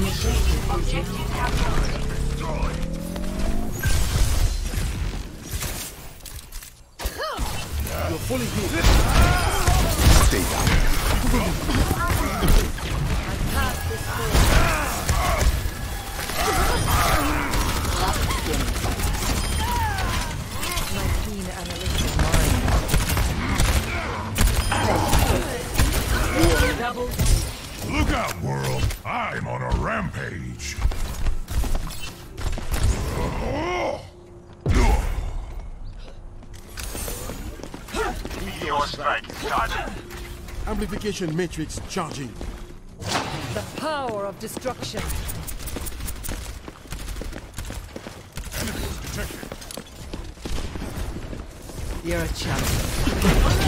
You're fully healed. Stay down. I can't destroy. Amplification matrix charging. The power of destruction. Enemies detected. You're a challenger.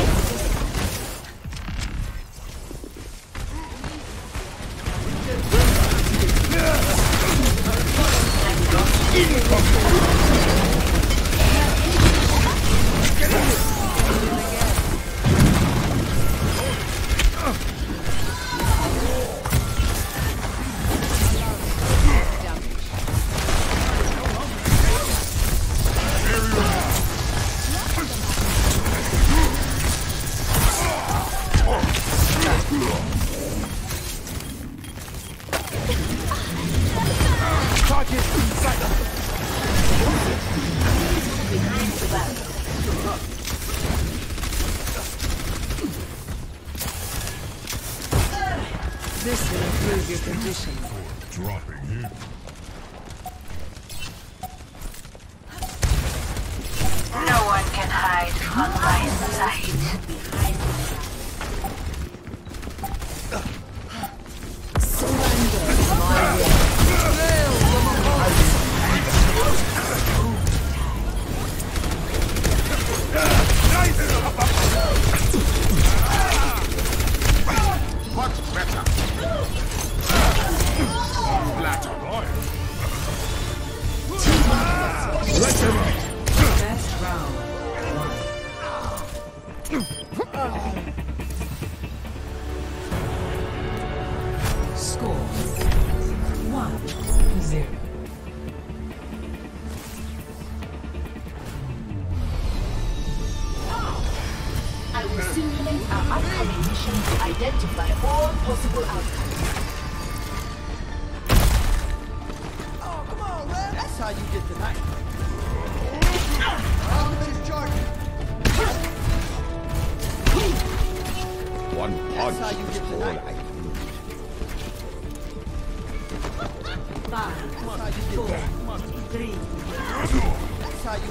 Three.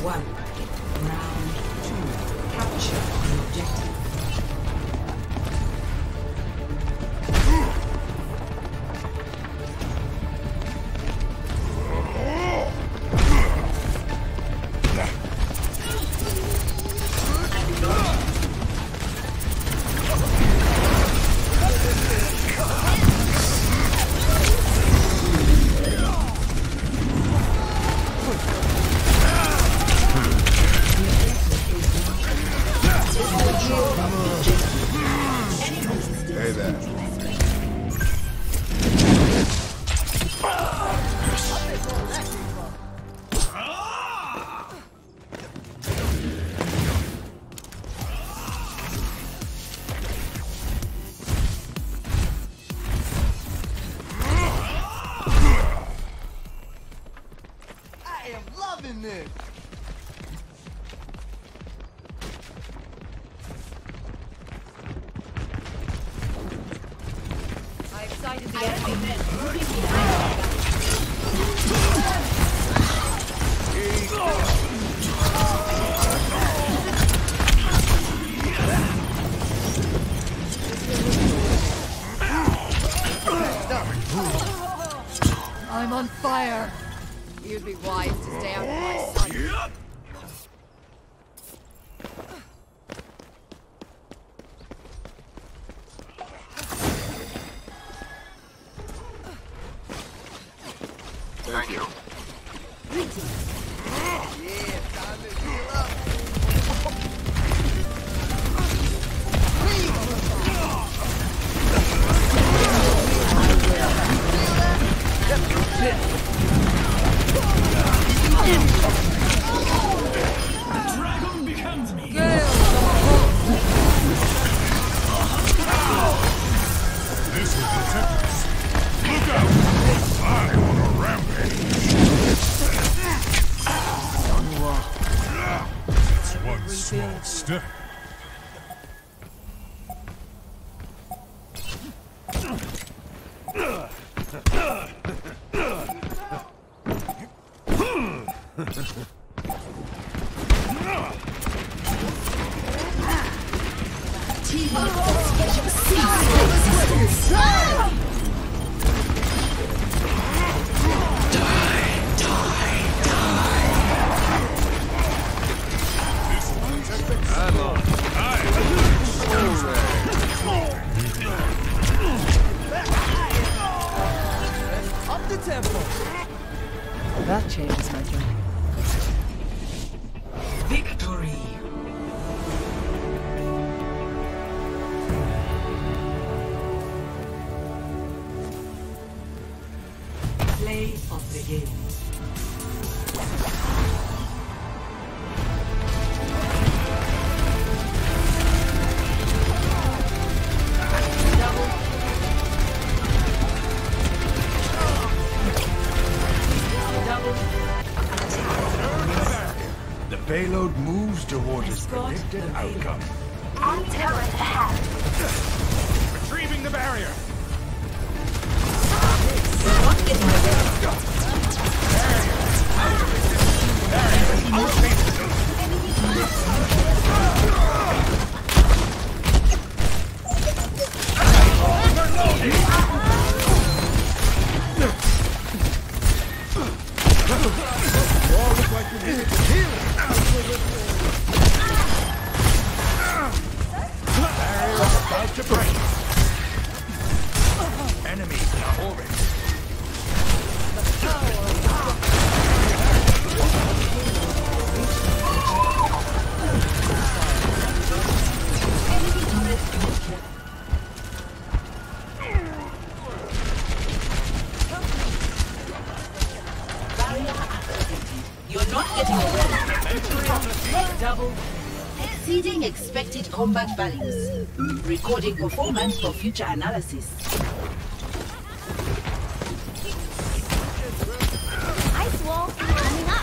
One. Round two. Capture the objective. önemli. combat values. Recording performance for future analysis. Ice wall coming up.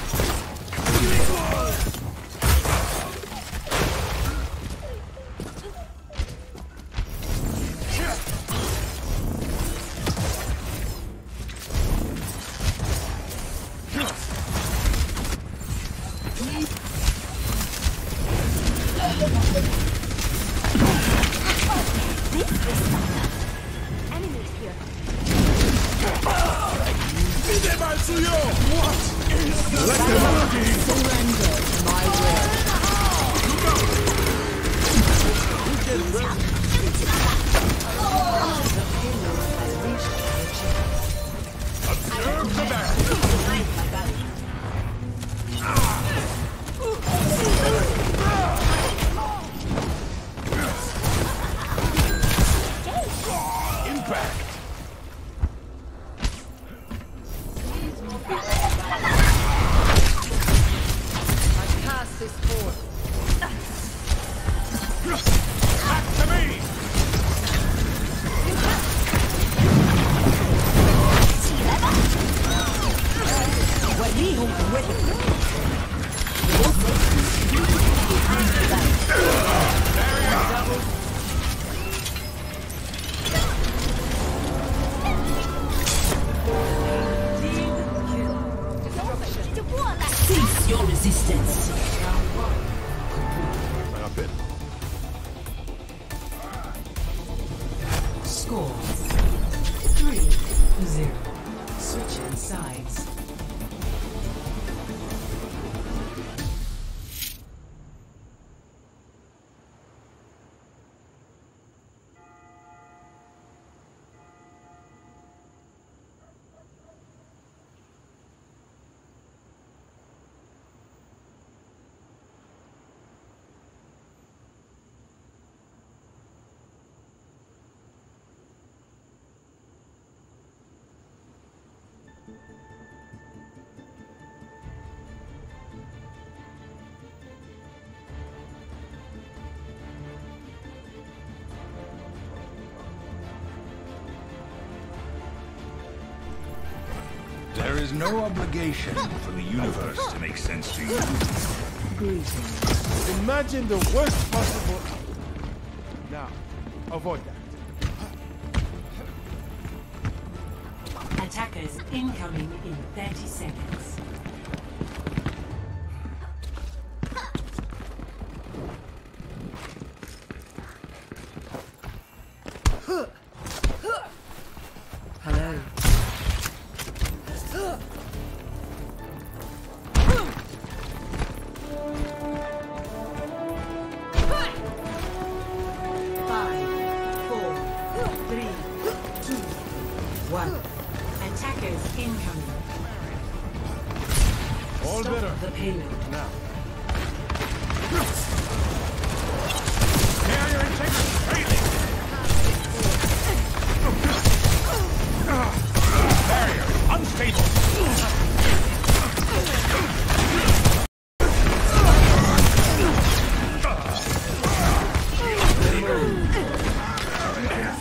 No obligation for the universe to make sense to you. Imagine the worst possible. Now, avoid that. Attackers incoming in 30 seconds.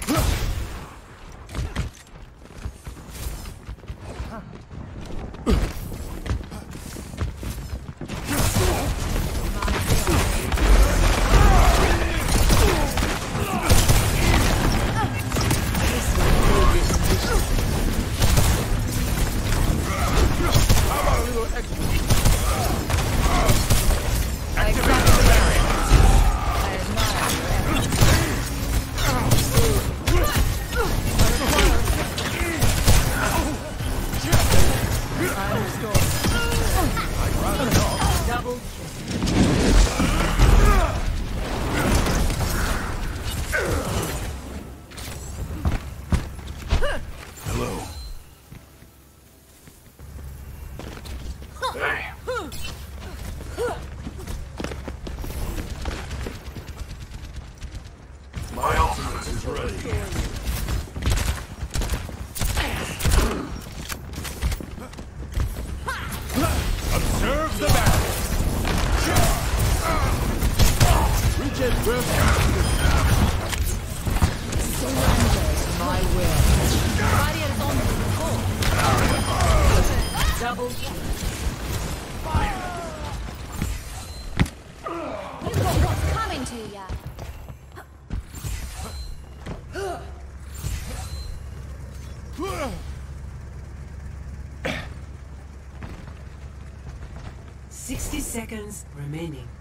Greetings. Ready. Seconds remaining.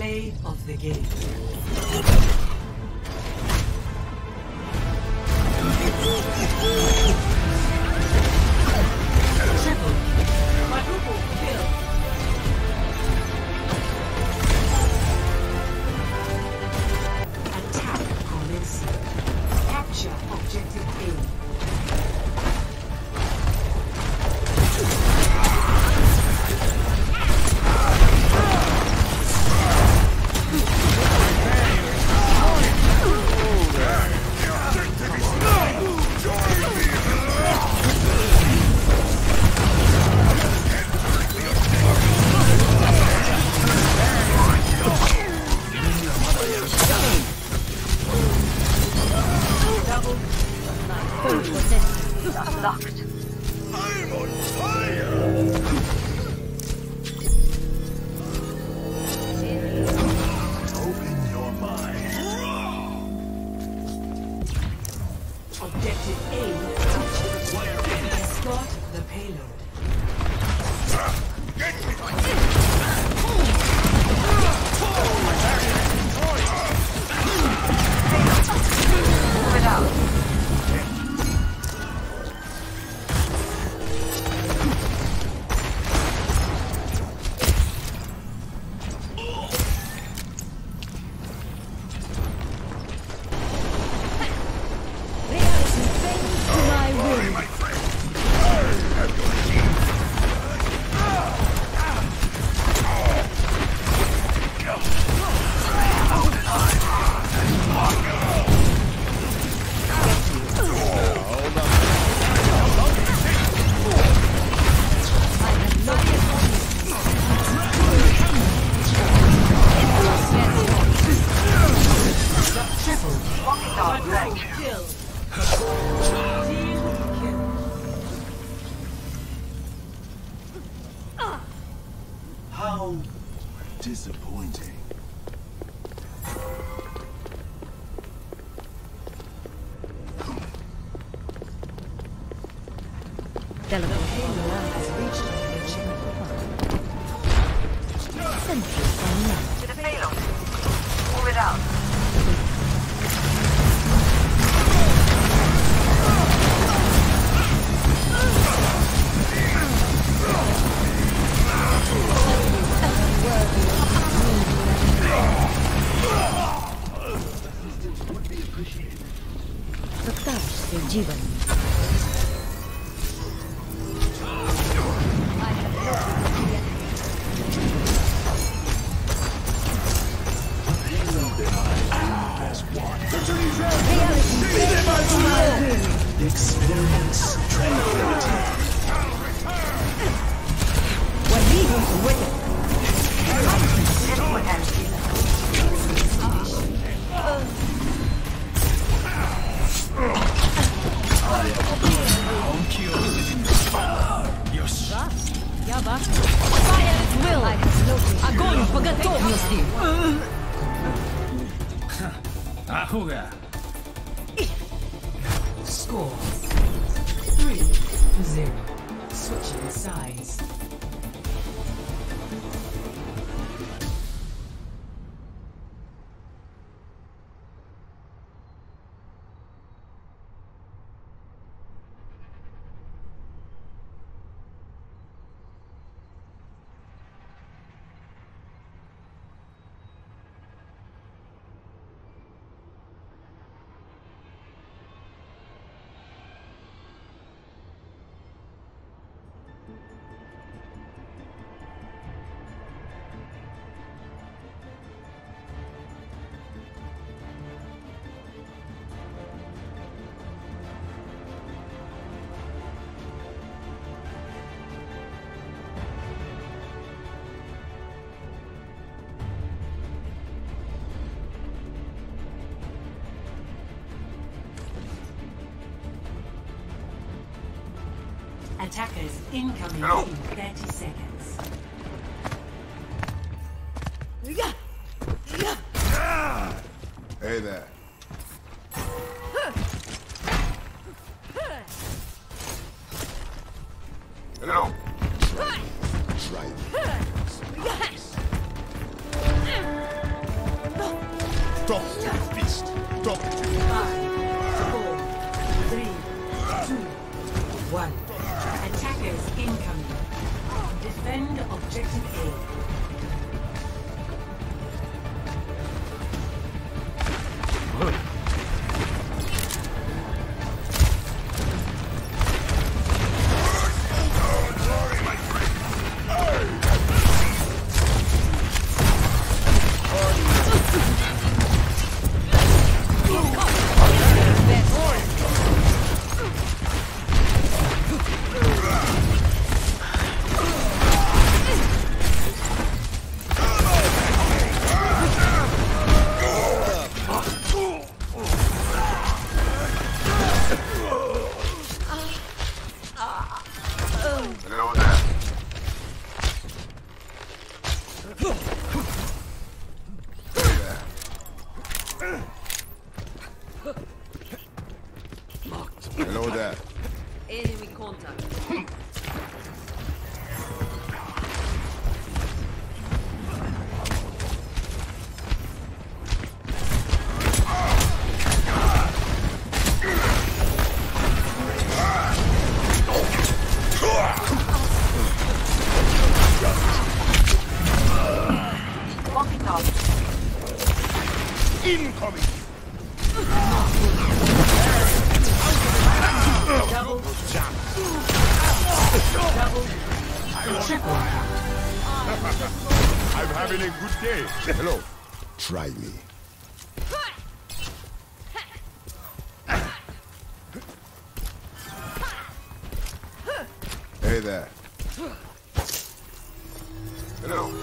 play of the game. Jeevan. Attackers incoming Hello. in 30 seconds. Hey there. Incoming! I'm having a good day. Hello. Try me. Hey there. Hello.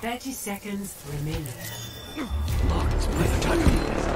Thirty seconds remaining. Locked by the tiger.